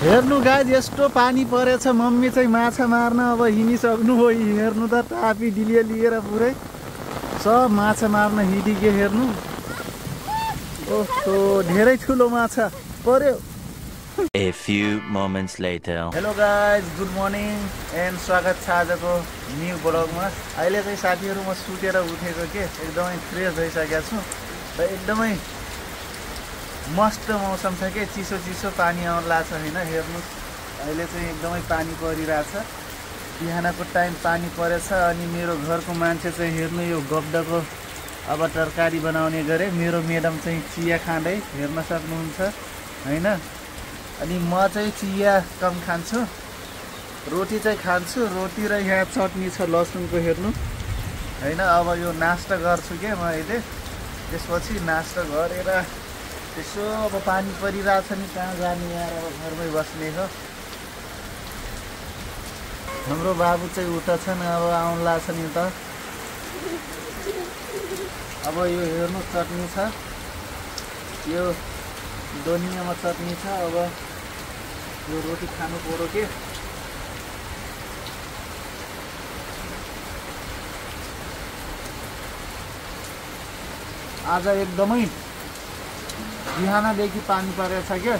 हेर्नु गाई यस्तो पानी परेछ मम्मी चाहिँ माछा मार्न अब हिँडिसक्नु हो। हेर्नु त टापी डिलियो लिएर पुरै। सब माछा मार्न हिँडिगे हेर्नु। ओहो धेरै ठुलो माछा पर्यो। A few moments later. Hello guys good morning and स्वागत छ आजको न्यु ब्लगमा अहिले चाहिँ साथीहरू म सुतेर उठेको के? एकदमै फ्रेस भइसकेको छु। र एकदमै मस्त मौसम छ के? चिसो चिसो पानी आउनु लाग्छ होइन? हेर्नुहोस्। अहिले चाहिँ एकदमै पानी परिरहेछ बिहानको टाइम पानी परेछ अनि मेरो घरको मान्छे चाहिँ हेर्नु यो गब्दाको अब तरकारी बनाउने गरे। मेरो म्याडम चाहिँ चिया खाँदै हेर्न सक्नुहुन्छ होइन? अनि म चाहिँ चिया कम खान्छु। रोटी चाहिँ खान्छु। रोटी र यहाँ चटनी छ लसुनको हेर्नु। होइन अब यो नास्ता गर्छु क्या म अहिले? त्यसपछि नास्ता गरेर यसो अब पानी परिरहेछ नि कहाँ जाने यार अब घरमै बस्ने हो। हाम्रो बाबु चाहिँ उता छन् अब आउनु लाग्छ नि त। अब यो हेर्नु चटनी छ। यो दोनियामा चटनी छ। अब यो रोटी खानु पऱ्यो के? आज एकदमै बिहानदेखि पानी परेछ क्या।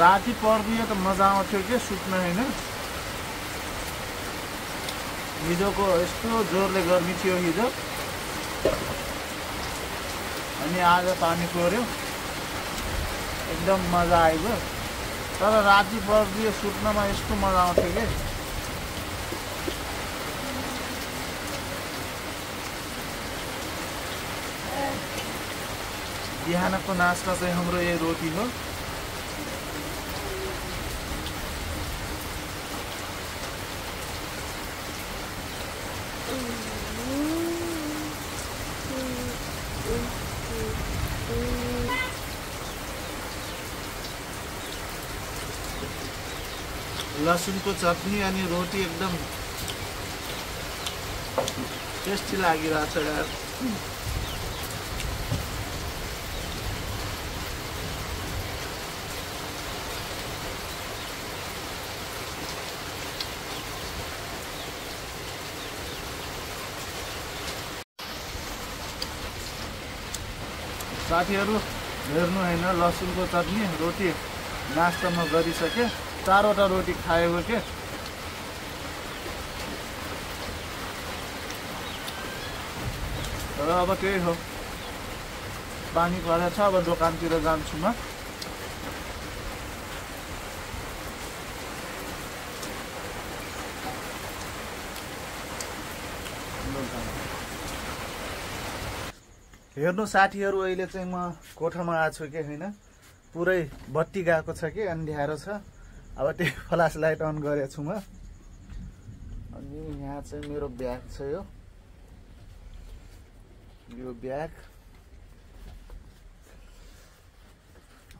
राति पर्दियो त मजा आउँथ्यो कि सुत्न होइन? हिजोको यस्तो जोरले गर्मी थियो हिजो। अनि आज पानी पऱ्यो एकदम मजा आइगयो तर राति पर्दियो सुत्नमा यस्तो मजा आउँथ्यो कि? बिहानको नास्ता चाहिँ हाम्रो यही रोटी हो। लसुनको चटनी अनि रोटी एकदम टेस्टी लागिरहेछ साथीहरू हेर्नु होइन लसुनको चटनी रोटी नास्ता म गरिसकेँ चारवटा रोटी खाएको के? र अब त्यही हो। पानी परेछ अब दोकानतिर जान्छु म। हेर्नु साथीहरू अहिले चाहिँ म कोठामा आएको छु कि होइन? पुरै बत्ती गएको छ कि अन्ध्यारो छ। अब त्यो फ्लास लाइट अन गरेको छु म। अनि यहाँ चाहिँ मेरो ब्याग छ यो। यो ब्याग।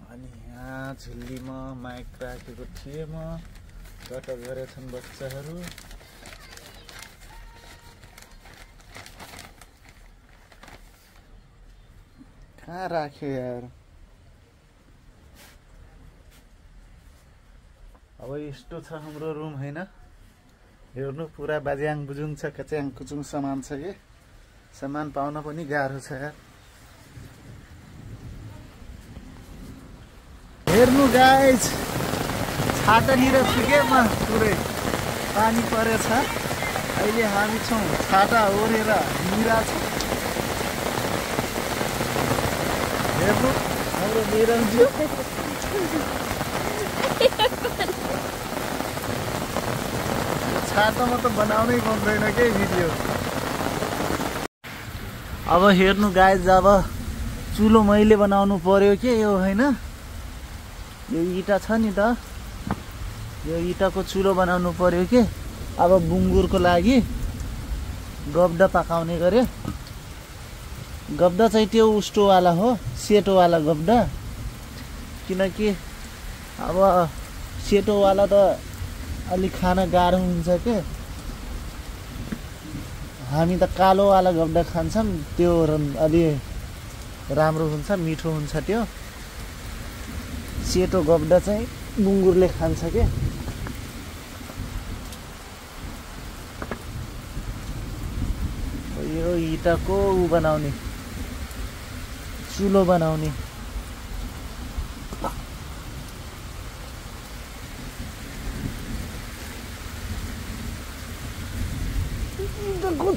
अनि यहाँ झिल्लीमा माइक राखेको थिएँ म। कता गरेछन् बच्चाहरू। कहाँ राख्यो यार अब यस्तो छ हाम्रो रुम होइन? हेर्नु पुरा बाज्याङ बुजुङ छ कच्याङ कुचुङ सामान छ कि? सामान पाउन पनि गाह्रो छ यार। हेर्नु गाइज छातानिर छु के म पुरै पानी परेछ। अहिले हामी छौँ छाता ओढेर हिँडिरहेको हेर्नु। त बनाउनै पाउँदैन के भिडियो? अब हेर्नु गाइज अब चुलो मैले बनाउनु पर्यो के यो होइन? यो इँटा छ नि त। यो इँटाको चुलो बनाउनु पर्यो के? अब बुङ्गुरको लागि गब्दा पकाउने गरे गब्दा चाहिँ त्यो उस्टोवाला हो सेटोवाला गब्दा। किनकि अब सेटोवाला त अलिक खान गाह्रो हुन्छ के? हामी त कालोवाला गड्डा खान्छौँ त्यो अलि राम्रो हुन्छ मिठो हुन्छ त्यो। सेतो गड्डा चाहिँ बुङ्गुरले खान्छ के? यो इँटाको ऊ बनाउने। चुलो बनाउने।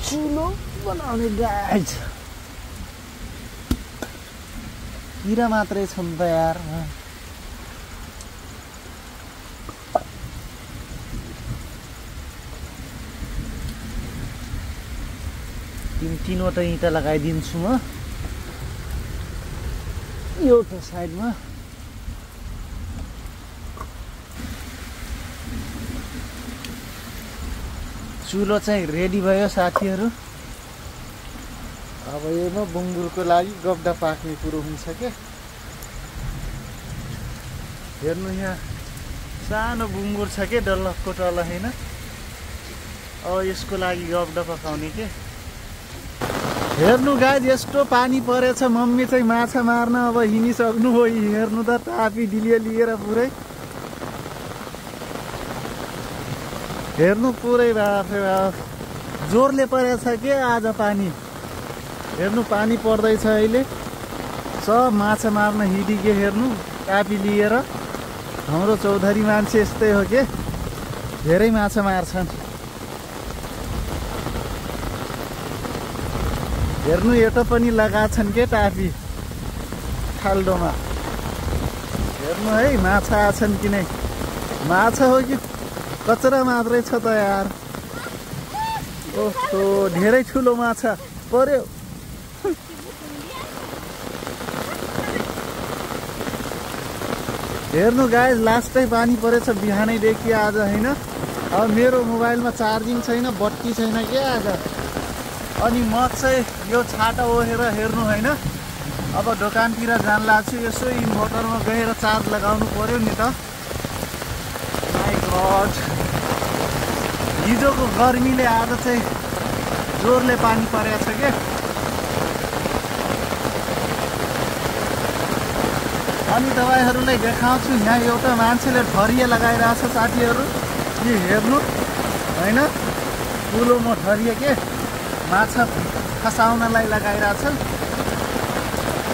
चुलो बनाउने गाइज। किरा मात्रै छन् त यार तिन तिनवटा इँटा लगाइदिन्छु म एउटा साइडमा। चुलो चाहिँ रेडी भयो साथीहरू। अब योमा बुङ्गुरको लागि गब्डा पाक्ने कुरो हुन्छ क्या हेर्नु यहाँ सानो बुङ्गुर छ के डल्लको टल्ल होइन? अब यसको लागि गब्डा पकाउने के? हेर्नु गाई यस्तो पानी परेछ मम्मी चाहिँ माछा मार्न अब हिँडिसक्नु हो। हेर्नु त तापी डिलियो लिएर पुरै। हेर्नु पुरै बाफे बाफ। जोरले परेछ के आज पानी? हेर्नु पानी पर्दैछ अहिले। सब माछा मार्न हिँडिके हेर्नु तापी लिएर। हाम्रो चौधरी मान्छे यस्तै हो के? धेरै माछा मार्छन्। हेर्नु एउटा पनि लगाछन् के टापी? खाल्डोमा। हेर्नु है माछा आछन् कि नै? माछा हो कि? कचरा मात्रै छ त यार। ओहो धेरै ठुलो माछा। पर्यो। हेर्नु गाई लास्टै पानी परेछ बिहानैदेखि आज होइन? अब मेरो मोबाइलमा चार्जिङ छैन बत्ती छैन के आज? अनि म चाहिँ यो छाता ओढेर हेर्नु होइन। अब दोकानतिर जान लाग्छु यसो इन्भर्टरमा गएर चार्ज लगाउनु पर्यो नि त। My God. हिजोको गर्मीले आज चाहिँ जोरले पानी परेको छ के? अनि तपाईँहरूलाई देखाउँछु यहाँ एउटा मान्छेले ठरिया लगाइरहेछ साथीहरू। कि हेर्नु होइन? ठुलोमा ठरिया के? माछा खसाउनलाई लगाइरहेछ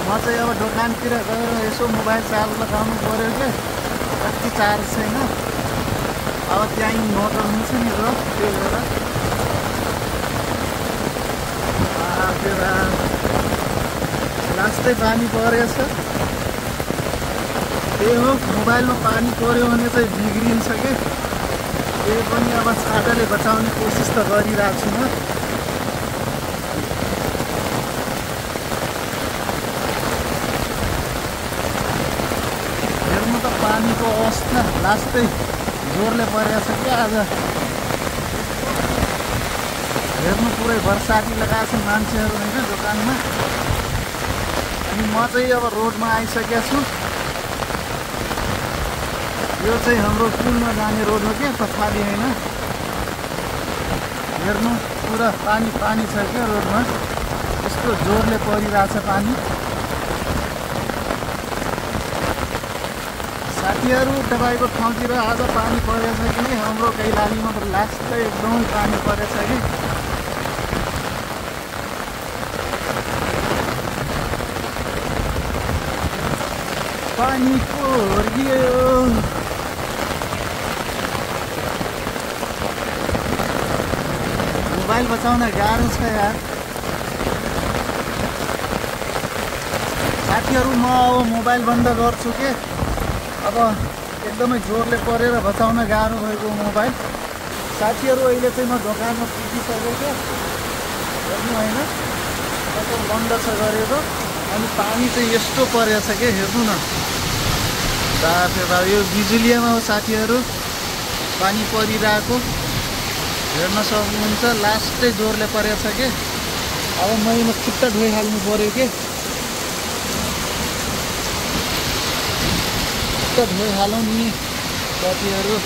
म चाहिँ अब दोकानतिर गएर यसो मोबाइल चार्ज लगाउनु पऱ्यो के? कति चार्ज छैन? अब त्यहाँ मोटर हुन्छ नि र त्यही भएर। लास्टै पानी परेछ त्यही हो मोबाइलमा पानी पऱ्यो भने चाहिँ बिग्रिन्छ कि? त्यही पनि अब छाताले बचाउने कोसिस त गरिरहेको छु म। पानीको अवस्था लास्टै जोरले परेको छ क्या आज? हेर्नु पुरै बर्साती लगाएको छ मान्छेहरू होइन दोकानमा? अनि म चाहिँ अब रोडमा आइसकेको छु यो चाहिँ हाम्रो पुलमा जाने रोड हो क्या पछाडि होइन? हेर्नु पुरा पानी पानी छ क्या रोडमा। यस्तो जोरले परिरहेछ पानी। साथीहरू तपाईँको ठाउँतिर आज पानी परेछ कि? हाम्रो कैलालीमा त लास्टै एकदमै पानी परेछ कि? पानी परियो मोबाइल बचाउन गाह्रो छ यार। साथीहरू म अब मोबाइल बन्द गर्छु के? अब एकदमै जोरले परेर बचाउन गाह्रो भएको मोबाइल। साथीहरू अहिले चाहिँ म दोकानमा पुगिसकेँ क्या हेर्नु होइन। बन्द छ गरेको। अनि पानी चाहिँ यस्तो परेछ के? हेर्नु न। बाफे बा यो बिजुलियामा हो साथीहरू। पानी परिरहेको। हेर्न सक्नुहुन्छ लास्टै जोरले परेको छ कि? अब मैले खुट्टा धोइहाल्नु पऱ्यो कि? खुट्टा धोइहालौँ नि साथीहरू।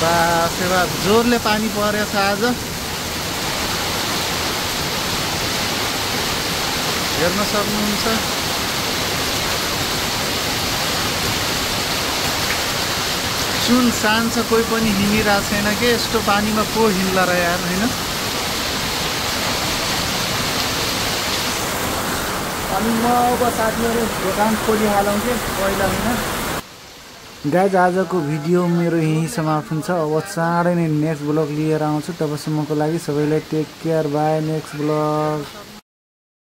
बा सेवा जोरले पानी परेछ आज। हेर्न सक्नुहुन्छ। सुन सान छ कोही पनि हिँडिरहेको छैन कि? यस्तो पानीमा को हिँड्ला र यार होइन? अनि म अब साथीहरू दोकान खोलिहालौँ पहिला होइन। गाइज आजको भिडियो मेरो यहीँ समाप्त हुन्छ। अब चाँडै नै नेक्स्ट ब्लग लिएर आउँछु। तबसम्मको लागि सबैलाई take care. Bye next blog.